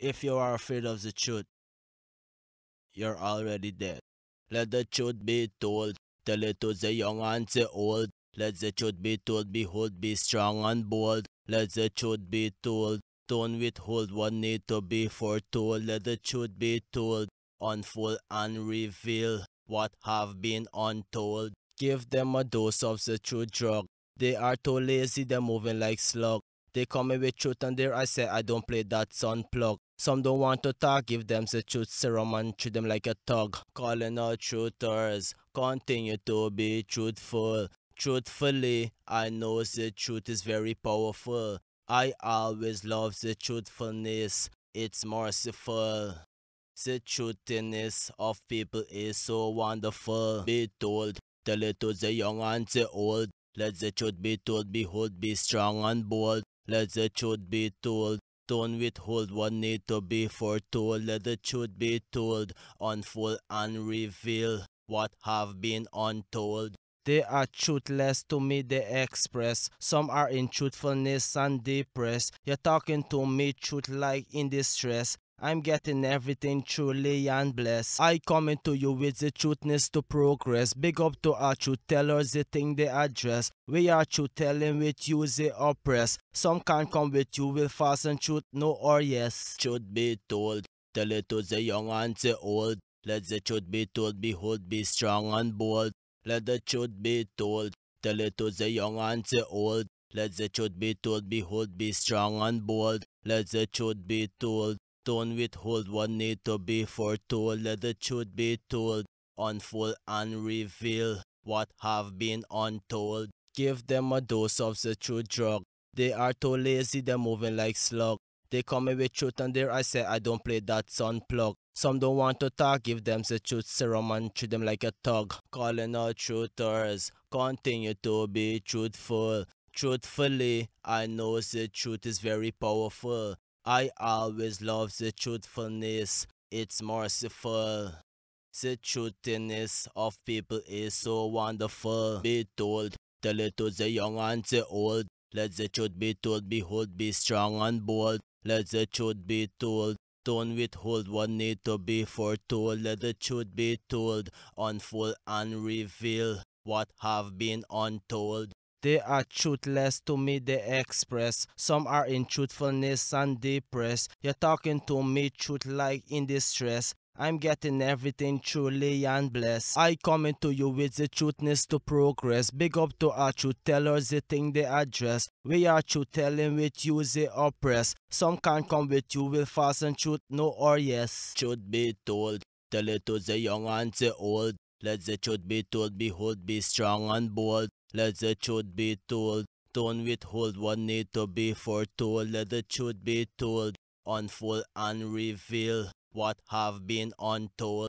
If you are afraid of the truth, you're already dead. Let the truth be told. Tell it to the young and the old. Let the truth be told. Behold, be strong and bold. Let the truth be told. Don't withhold what need to be foretold. Let the truth be told. Unfold and reveal what have been untold. Give them a dose of the true drug. They are too lazy, they're moving like slug. They coming with truth and there I say I don't play that sun plug. Some don't want to talk, give them the truth serum and treat them like a thug. Calling out truthers, continue to be truthful. Truthfully, I know the truth is very powerful. I always love the truthfulness, it's merciful. The truthiness of people is so wonderful. Be told, tell it to the young and the old. Let the truth be told, behold, be strong and bold. Let the truth be told. Don't withhold what need to be foretold. Let the truth be told. Unfold and reveal what have been untold. They are truthless to me, they express. Some are in truthfulness and depressed. You're talking to me truth like in distress. I'm getting everything truly and blessed. I coming to you with the truthness to progress. Big up to our truth tellers, the thing they address. We are truth telling with you, the oppress. Some can't come with you will fast and truth, no or yes. Truth be told, tell it to the young and the old. Let the truth be told, behold, be strong and bold. Let the truth be told, tell it to the young and the old. Let the truth be told, behold, be strong and bold. Let the truth be told, don't withhold what need to be foretold. Let the truth be told. Unfold and reveal what have been untold. Give them a dose of the true drug. They are too lazy, they're moving like slug. They coming with truth and there I say I don't play that sun plug. Some don't want to talk, give them the truth serum and treat them like a thug. Calling out truthers, continue to be truthful. Truthfully, I know the truth is very powerful. I always love the truthfulness, it's merciful. The truthiness of people is so wonderful. Be told, tell it to the young and the old. Let the truth be told, behold, be strong and bold. Let the truth be told. Don't withhold what need to be foretold. Let the truth be told. Unfold and reveal what have been untold. They are truthless to me, they express. Some are in truthfulness and depressed. You're talking to me truth like in distress. I'm getting everything truly and blessed. I coming to you with the truthness to progress. Big up to our truth tellers, the thing they address. We are truth telling with you, they oppress. Some can't come with you with fast and truth, no or yes. Truth be told, tell it to the young and the old. Let the truth be told, behold, be strong and bold. Let the truth be told. Don't withhold what need to be foretold. Let the truth be told. Unfold and reveal what have been untold.